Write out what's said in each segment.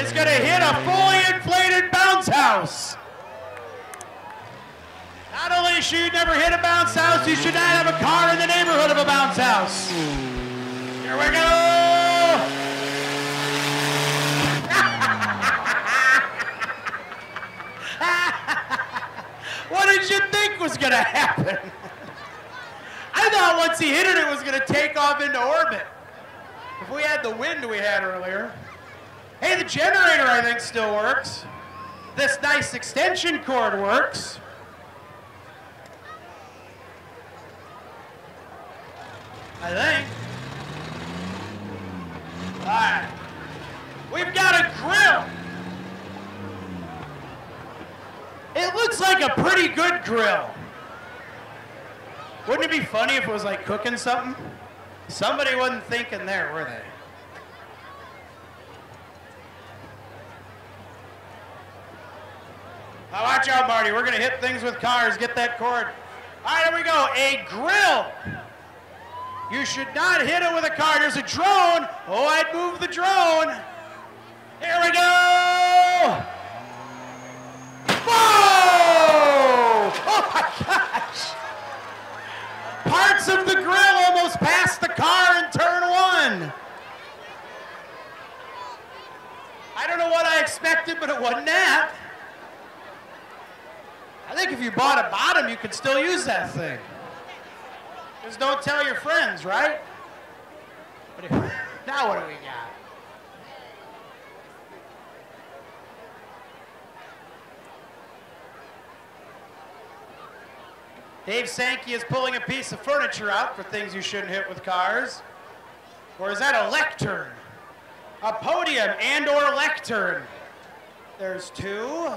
is going to hit a fully inflated bounce house. Not only should you never hit a bounce house, you should not have a car in the neighborhood of a bounce house. Here we go. what did you think was going to happen? I thought once he hit it, it was going to take off into orbit. If we had the wind we had earlier. Hey, the generator, I think, still works. This nice extension cord works. I think. All right. We've got a grill. It looks like a pretty good grill. Wouldn't it be funny if it was like cooking something? Somebody wasn't thinking there, were they? Now watch out, Marty. We're going to hit things with cars. Get that cord. All right, here we go. A grill. You should not hit it with a car. There's a drone. Oh, I'd move the drone. Here we go. Whoa! Oh my gosh. Parts of the grill almost passed the car in turn one. I don't know what I expected, but it wasn't that. I think if you bought a bottom, you could still use that thing. Just don't tell your friends, right? If, now what do we got? Dave Sankey is pulling a piece of furniture out for things you shouldn't hit with cars. Or is that a lectern? A podium and or lectern. There's two.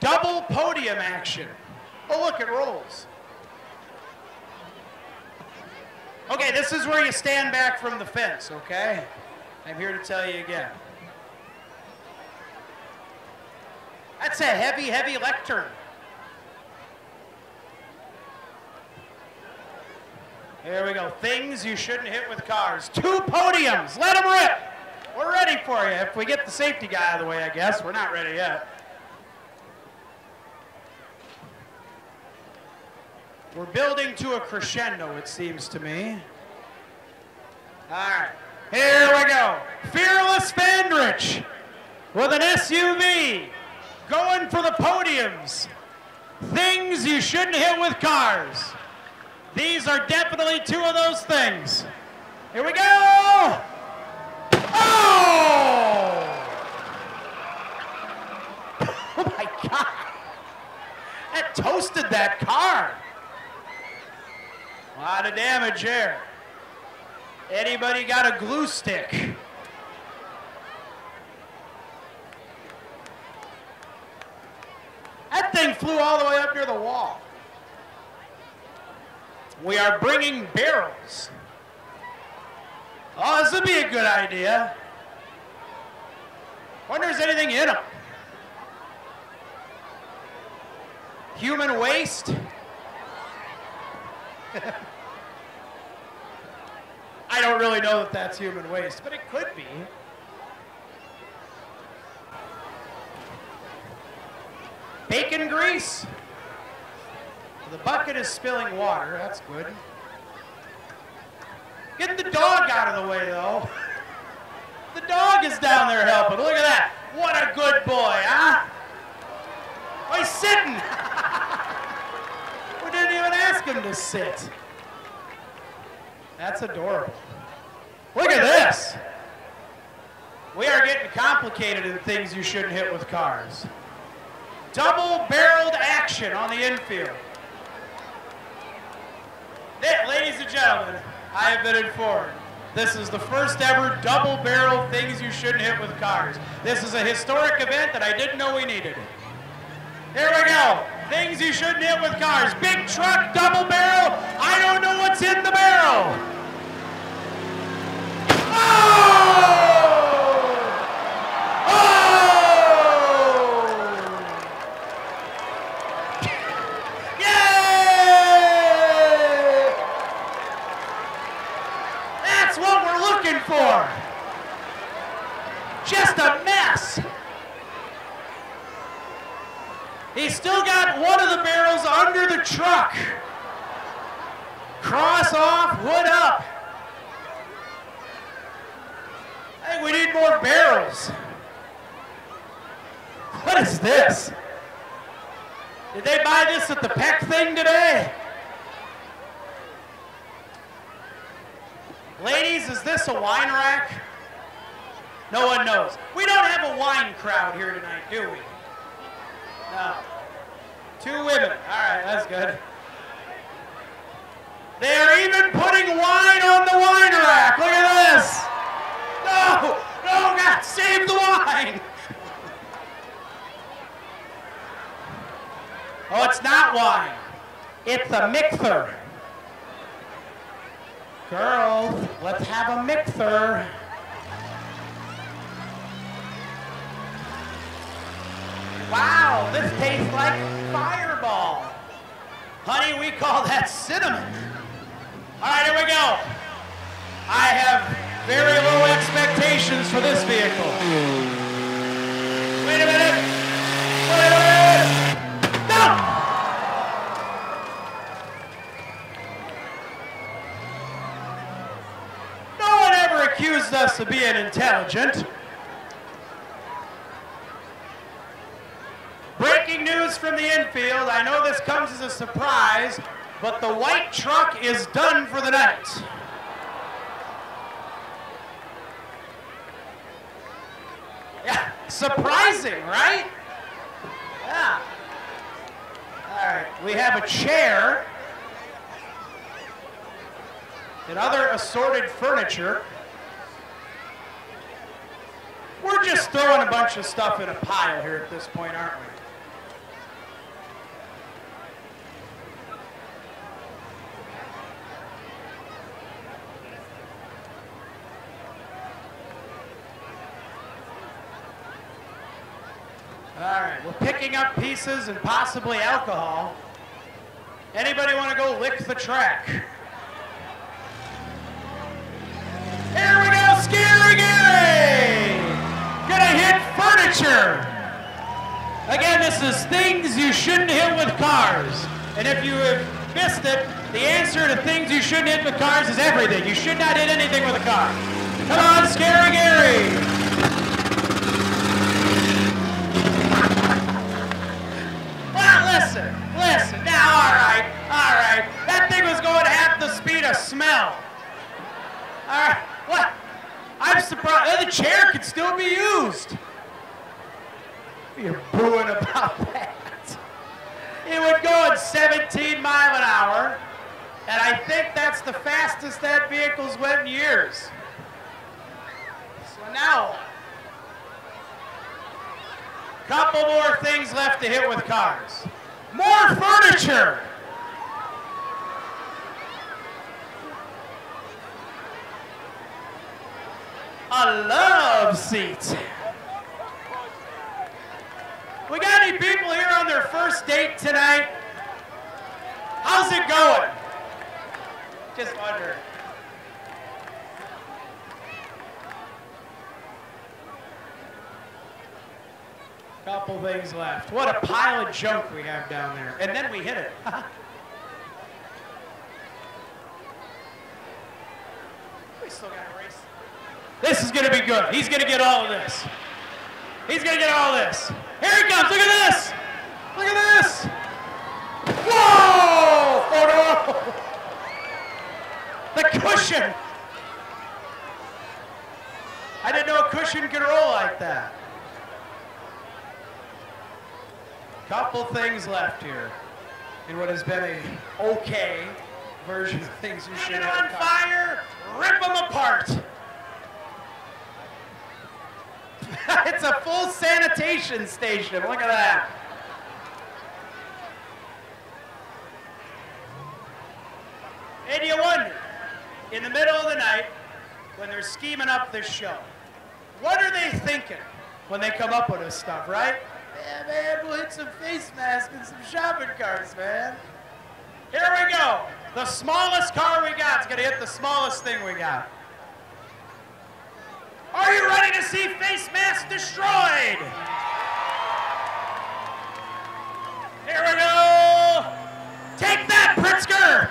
Double podium action. Oh, look, it rolls. Okay, this is where you stand back from the fence, okay? I'm here to tell you again. That's a heavy, heavy lectern. Here we go. Things you shouldn't hit with cars. Two podiums. Let them rip. We're ready for you. If we get the safety guy out of the way, I guess. We're not ready yet. We're building to a crescendo, it seems to me. All right. Here we go. Fearless Fandrich with an SUV going for the podiums. Things you shouldn't hit with cars. These are definitely two of those things. Here we go. Oh! Oh my God. That toasted that car. A lot of damage there. Anybody got a glue stick? That thing flew all the way up near the wall. We are bringing barrels. Oh, this would be a good idea. Wonder if there's anything in them. Human waste? I don't really know that that's human waste, but it could be. Bacon grease. The bucket is spilling water. That's good. Get the dog out of the way, though. The dog is down there helping. Look at that. What a good boy, huh? He's sitting. we didn't even ask him to sit. That's adorable. Look at this. We are getting complicated in things you shouldn't hit with cars. Double barreled action on the infield. Ladies and gentlemen, I have been informed. This is the first ever double barrel things you shouldn't hit with cars. This is a historic event that I didn't know we needed. Here we go. Things you shouldn't hit with cars. Big truck, double barrel. I don't know what's in the barrel. Oh! Oh! Yay! That's what we're looking for. a mess. He's still got one of the barrels under the truck. Cross off, wood up. Think we need more barrels. What is this? Did they buy this at the Peck thing today? Ladies, is this a wine rack? No one knows. We don't have a wine crowd here tonight, do we? No. Two women. All right, that's good. They're even putting wine on the wine rack. Look at this. No, no, God, save the wine. Oh, it's not wine. It's a mixer. Girls, let's have a mixer. Wow, this tastes like fireball. Honey, we call that cinnamon. All right, here we go. I have very low expectations for this vehicle. Wait a minute. Wait a minute. No! No one ever accused us of being intelligent. From the infield. I know this comes as a surprise, but the white truck is done for the night. Yeah, surprising, right? Yeah. All right, we have a chair and other assorted furniture. We're just throwing a bunch of stuff in a pile here at this point, aren't we? All right, we're picking up pieces and possibly alcohol. Anybody want to go lick the track? Here we go, Gary! Gonna hit furniture! Again, this is things you shouldn't hit with cars. And if you have missed it, the answer to things you shouldn't hit with cars is everything. You should not hit anything with a car. Come on, Scary Gary! Well, listen. Now, all right, all right. That thing was going half the speed of smell. All right, what? I'm surprised. The chair could still be used. You're booing about that. It would go at 17 mile an hour, and I think that's the fastest that vehicle's went in years. So now, couple more things left to hit with cars. More furniture. A love seat. We got any people here on their first date tonight? How's it going? Just wondering. Couple things left. What a pile of junk we have down there. And then we hit it. we still got a race. This is going to be good. He's going to get all of this. He's going to get all of this. Here he comes. Look at this. Look at this. Whoa! Oh no! The cushion. I didn't know a cushion could roll like that. Couple things left here in what has been a okay version of things you should have. on fire, rip them apart. it's a full sanitation station. Look at that. And you wonder, in the middle of the night, when they're scheming up this show, what are they thinking when they come up with this stuff, right? Yeah, man, we'll hit some face masks and some shopping carts, man. Here we go. The smallest car we got is going to hit the smallest thing we got. Are you ready to see face masks destroyed. Here we go. Take that, Pritzker.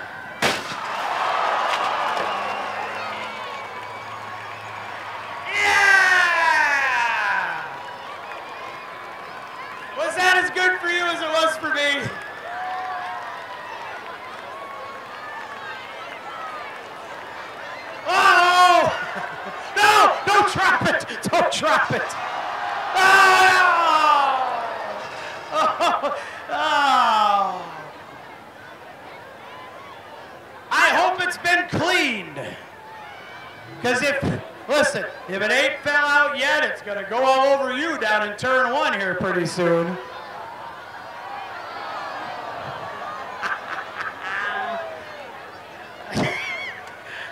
Yeah! Was that as good for you as it was for me? Oh! No! Don't drop it! Don't drop it! Oh! Oh! oh. It's been cleaned. Because if, listen, if it ain't fell out yet, it's going to go all over you down in turn one here pretty soon.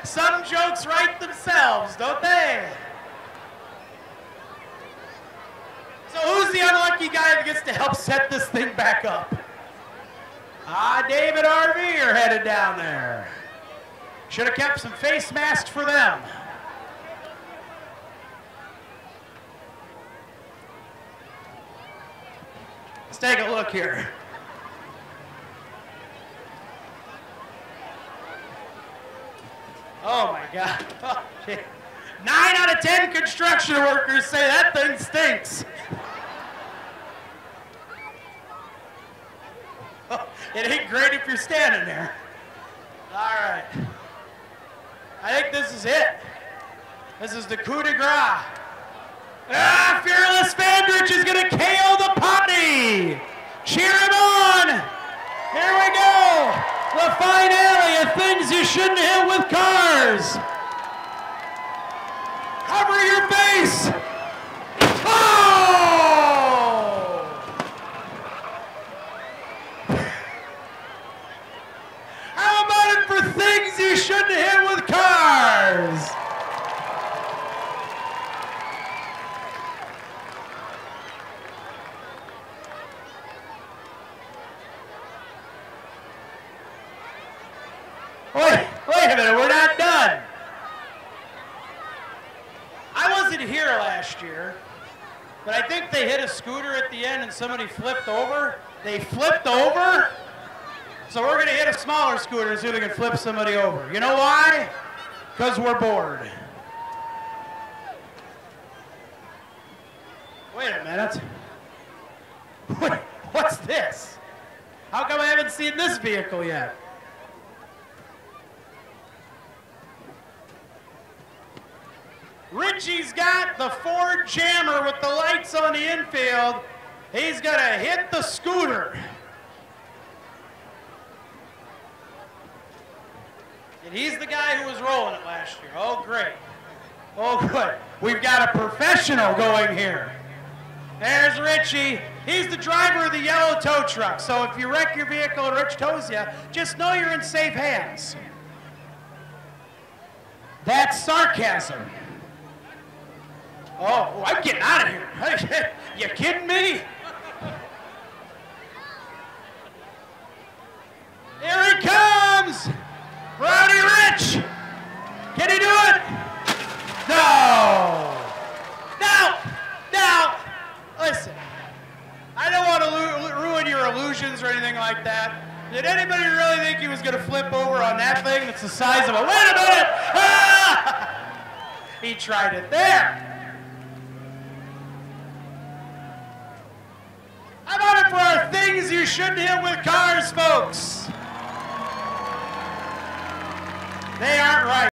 Some jokes write themselves, don't they? So who's the unlucky guy that gets to help set this thing back up? Ah, David RV are headed down there. Should have kept some face masks for them. Let's take a look here. Oh my God. Nine out of ten construction workers say that thing stinks. It ain't great if you're standing there. All right. I think this is it. This is the coup de grace. Ah, Fearless Fandrich is going to KO the potty. Cheer him on. Here we go. The finale of things you shouldn't hit with cars. Cover your face. Oh! How about it for things you shouldn't hit with cars? Wait, a minute, we're not done. I wasn't here last year, but I think they hit a scooter at the end and somebody flipped over. They flipped over? So we're going to hit a smaller scooter and see if we can flip somebody over. You know why? Because we're bored. Wait a minute. Wait, what's this? How come I haven't seen this vehicle yet? Richie's got the Ford Jammer with the lights on the infield. He's going to hit the scooter. And he's the guy who was rolling it last year. Oh, great. Oh, good. We've got a professional going here. There's Richie. He's the driver of the yellow tow truck. So if you wreck your vehicle and Rich tows you, just know you're in safe hands. That's sarcasm. Oh, I'm getting out of here. you kidding me? Here he comes! Rowdy Rich! Can he do it? No! No! No! Listen, I don't want to ruin your illusions or anything like that. Did anybody really think he was going to flip over on that thing that's the size of a... Wait a minute! Ah! He tried it there. How about it for our things you shouldn't hit with cars, folks? They aren't right.